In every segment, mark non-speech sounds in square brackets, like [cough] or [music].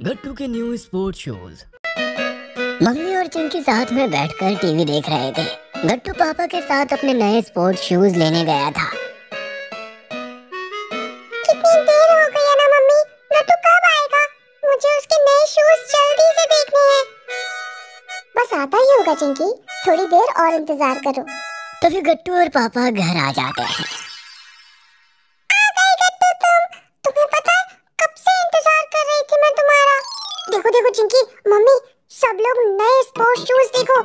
गट्टू के new sport shows mummy और चिंकी साथ में बैठकर टीवी देख रहे थे। गट्टू पापा के साथ अपने नए स्पोर्ट शूज़ लेने गया था। कितनी देर हो गई है ना मम्मी? गट्टू कब आएगा? मुझे उसके नए शूज़ जल्दी से देखने हैं। बस आता ही होगा चिंकी। थोड़ी देर और इंतज़ार करो। तभी गट्टू और पापा घर आ जाते हैं। चिंकी मम्मी सब लोग नए स्पोर्ट्स शूज़ देखो।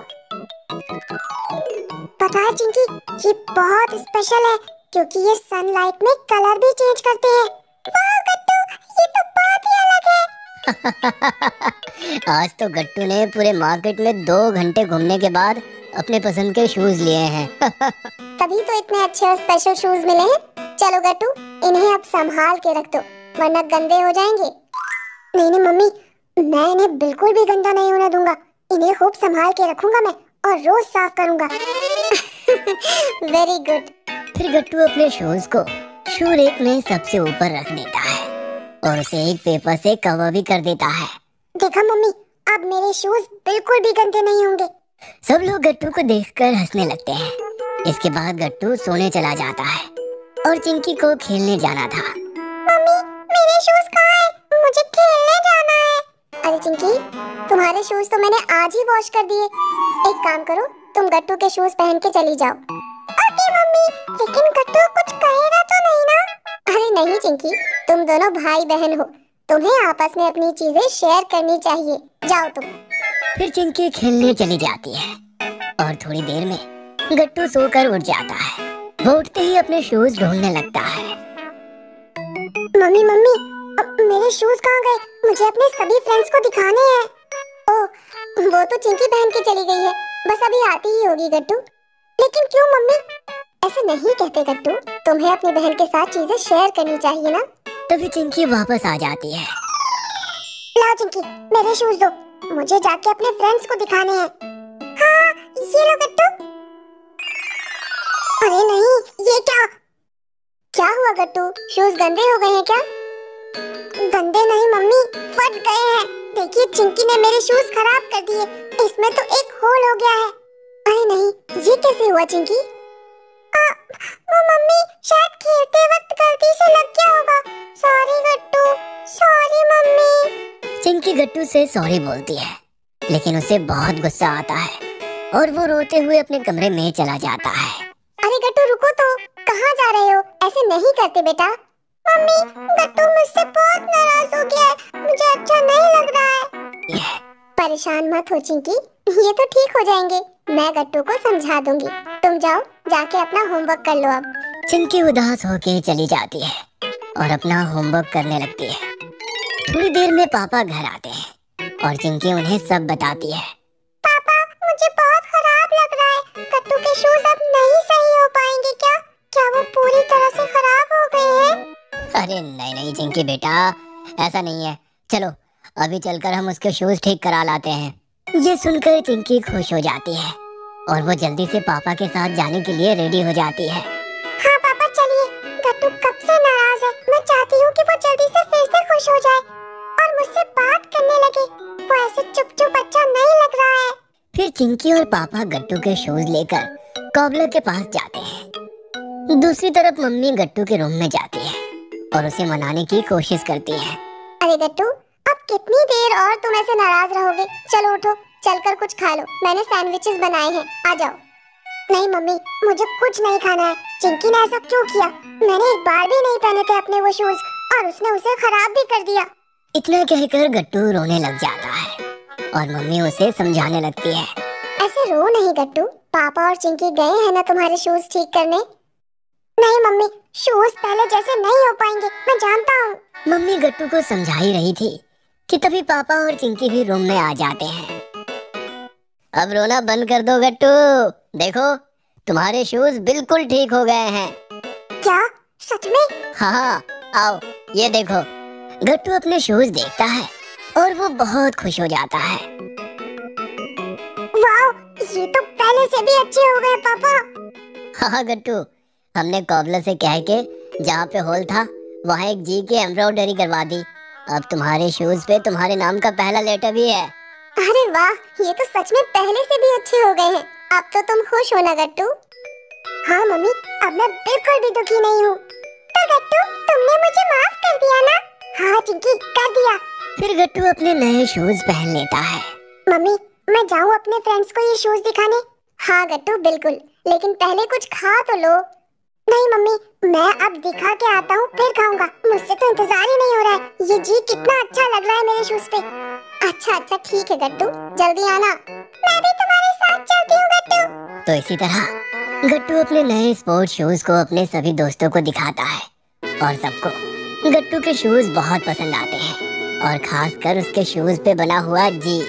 पता है चिंकी ये बहुत स्पेशल है क्योंकि ये सनलाइट में कलर भी चेंज करते हैं। वाह गट्टू ये तो बहुत ही अलग है। [laughs] आज तो गट्टू ने पूरे मार्केट में दो घंटे घूमने के बाद अपने पसंद के शूज़ लिए हैं। [laughs] तभी तो इतने अच्छे और स्पेशल शूज़ मिले हैं। चलो गट्टू इन्हें अब संभाल के रख दो वरना गंदे हो जाएँगे। नहीं नहीं मम्मी मैं इन्हें बिल्कुल भी गंदा नहीं होने दूँगा। इन्हें खूब संभाल के रखूँगा मैं और रोज साफ़ करूँगा। [laughs] वेरी गुड फिर गट्टू अपने शूज़ को शू रेक में सबसे ऊपर रख देता है और उसे एक पेपर से कवर भी कर देता है। देखा मम्मी अब मेरे शूज़ बिल्कुल भी गंदे नहीं होंगे। सब लोग गट्टू को देखकर हंसने लगते हैं। इसके बाद गट्टू सोने चला जाता है और चिंकी को खेलने जाना था। तुम्हारे शूज़ तो मैंने आज ही वॉश कर दिए। एक काम करो तुम गट्टू के शूज़ पहन के चली जाओ। ओके मम्मी लेकिन गट्टू कुछ कहेगा तो नहीं ना? अरे नहीं चिंकी तुम दोनों भाई बहन हो। तुम्हें आपस में अपनी चीज़ें शेयर करनी चाहिए। जाओ तुम। फिर चिंकी खेलने चली जाती है। और थोड़ी देर में गट्टू सोकर उठ जाता है। वो उठते ही अपने शूज़ ढूँढने लगता है। मम्मी मम्मी अब मेरे शूज़ कहाँ गए? मुझे अपने सभी फ्रेंड्स को दिखाने हैं। ओह वो तो चिंकी पहन के चली गई है। बस अभी आती ही होगी गट्टू। लेकिन क्यों मम्मी? ऐसे नहीं कहते गट्टू। तुम्हें अपनी बहन के साथ चीज़ें शेयर करनी चाहिए ना? तभी चिंकी वापस आ जाती है। लाओ चिंकी मेरे शूज़ दो। मुझे जाके अपने फ्रेंड्स को दिखाने हैं। हाँ ये लो गट्टू। अरे नहीं ये क्या? क्या हुआ गट्टू? शूज़ गंदे हो गए हैं क्या? गंदे नहीं मम्मी। फट गए हैं। देखिए चिंकी ने मेरे शूज़ खराब कर दिए। इसमें तो एक होल हो गया है। अरे नहीं ये कैसे हुआ चिंकी? आ, वो मम्मी शायद खेलते वक्त गलती से लग गया होगा। Sorry Gattu. Sorry mummy. Chinki Gattu से सॉरी बोलती है लेकिन उसे बहुत गुस्सा आता है और वो रोते हुए अपने कमरे में चला जाता है। अरे गट्टू रुको तो। कहाँ जा रहे हो? ऐसे नहीं करते बेटा। मम्मी गट्टू मुझसे बहुत नाराज़ हो गया है। मुझे अच्छा नहीं लग रहा है। परेशान मत हो चिंकी। ये तो ठीक हो जाएँगे। मैं गट्टू को समझा दूँगी। तुम जाओ जाके अपना होमवर्क कर लो अब। चिंकी उदास होके चली जाती है और अपना होमवर्क करने लगती है। थोड़ी देर में पापा घर आते हैं और चिंकी उन्हें सब बताती है। अरे नहीं नहीं चिंकी बेटा ऐसा नहीं है। चलो अभी चलकर हम उसके शूज़ ठीक करा लाते हैं। ये सुनकर चिंकी खुश हो जाती है और वो जल्दी से पापा के साथ जाने के लिए रेडी हो जाती है। हाँ पापा चलिए। गट्टू कब से नाराज़ है? मैं चाहती हूँ कि वो जल्दी से फिर से खुश हो जाए और मुझसे बात करने लगे। वो ऐसे चुप चुप अच्छा नहीं लग रहा है। फिर चिंकी और पापा गट्टू के शूज़ लेकर कॉबलर के पास जाते हैं। दूसरी तरफ़ मम्मी गट्टू के रूम में जाती है और उसे मनाने की कोशिश करती है। अरे गट्टू अब कितनी देर और तुम ऐसे नाराज़ रहोगे? चलो उठो चलकर कुछ खा लो। मैंने सैंडविचेस बनाए हैं। आ जाओ। नहीं मम्मी मुझे कुछ नहीं खाना है। चिंकी ने ऐसा क्यों किया? मैंने एक बार भी नहीं पहने थे अपने वो शूज़ और उसने उसे खराब भी कर दिया। इतना कहकर गट्टू रोने लग जाता है और मम्मी उसे समझाने लगती है। ऐसे रो नहीं गट्टू। पापा और चिंकी गए हैं ना तुम्हारे शूज़ ठीक करने? नहीं मम्मी। शूज़ पहले जैसे नहीं हो पाएँगे। मैं जानता हूँ। मम्मी गट्टू को समझा ही रही थी कि तभी पापा और चिंकी भी रूम में आ जाते हैं। अब रोना बंद कर दो गट्टू। देखो तुम्हारे शूज़ बिल्कुल ठीक हो गए हैं। क्या? सच में? हाँ हाँ आओ ये देखो। गट्टू अपने शूज़ देखता है और वो बहुत खुश हो जाता है। वाओ ये तो पहले से भी अच्छे हो गए पापा। हाँ हाँ गट्टू हमने कॉबलर से कह के जहाँ पे होल था वहाँ एक जी की एम्ब्रॉयडरी करवा दी। अब तुम्हारे शूज़ पे तुम्हारे नाम का पहला लेटर भी है। अरे वाह ये तो सच में पहले से भी अच्छे हो गए हैं। अब तो तुम खुश हो ना गट्टू? हाँ मम्मी अब मैं बिल्कुल भी दुखी नहीं हूँ। तो गट्टू तुमने मुझे माफ़ कर दिया ना? हाँ चिंकी कर दिया। फिर गट्टू अपने नए शूज़ पहन लेता है। मम्मी मैं जाऊँ अपने फ्रेंड्स को ये शूज़ दिखाने? हाँ गट्टू बिल्कुल। लेकिन पहले कुछ खा तो लो। नहीं, मम्मी, मैं अब दिखा के आता हूँ, फिर खाऊँगा। मुझसे तो इंतज़ार ही नहीं हो रहा है। ये जी कितना अच्छा लग रहा है मेरे शूज़ पे। अच्छा अच्छा ठीक है, गट्टू। जल्दी आना। मैं भी तुम्हारे साथ चलती हूँ, गट्टू। तो इसी तरह, गट्टू अपने नए स्पोर्ट शूज़ को अपने सभी दोस्तों को दिखाता है और सबको। गट्टू के शूज़ बहुत पसंद आते हैं और खासकर उसके शूज़ पे बना हुआ जी।